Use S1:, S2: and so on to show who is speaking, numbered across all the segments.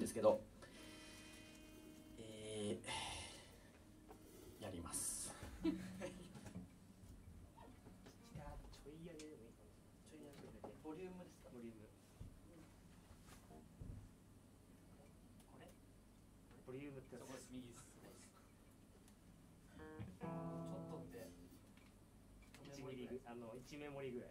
S1: ですけど、えー、やります。ボリュームですか？
S2: ボリューム。これ？ボリュームって
S1: そこです。右です。ちょっとって。
S2: ミリあの1メモリぐらい。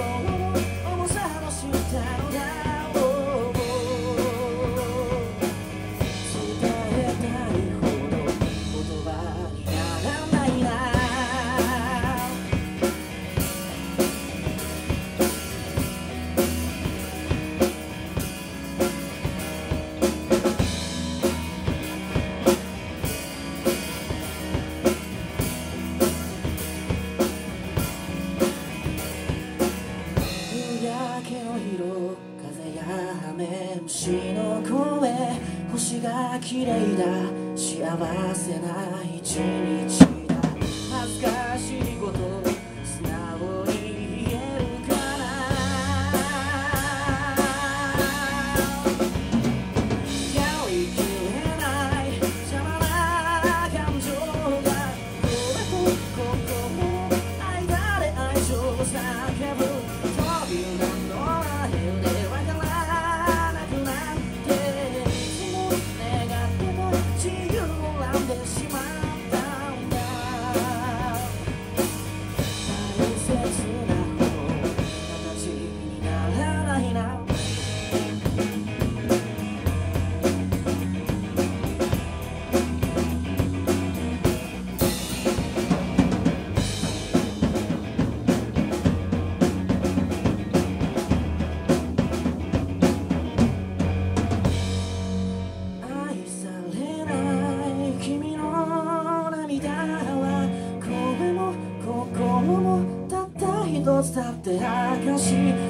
S1: Oh. 声星が綺麗だ。幸せな一日だ。恥ずかしいこと。って明し